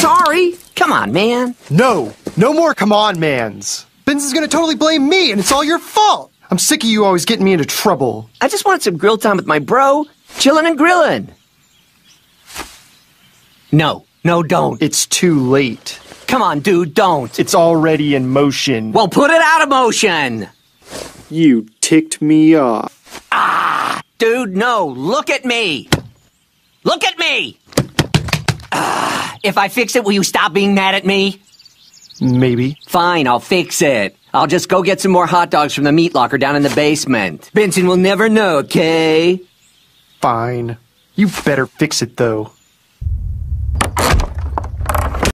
sorry. Come on, man. No, no more come on mans. Benson's gonna totally blame me, and it's all your fault. I'm sick of you always getting me into trouble. I just wanted some grill time with my bro, chillin' and grillin'. No, no, don't. It's too late. Come on, dude, don't. It's already in motion. Well, put it out of motion. You ticked me off. Ah! Dude, no, look at me. Look at me. If I fix it, will you stop being mad at me? Maybe. Fine, I'll fix it. I'll just go get some more hot dogs from the meat locker down in the basement. Benson will never know, okay? Fine. You better fix it though.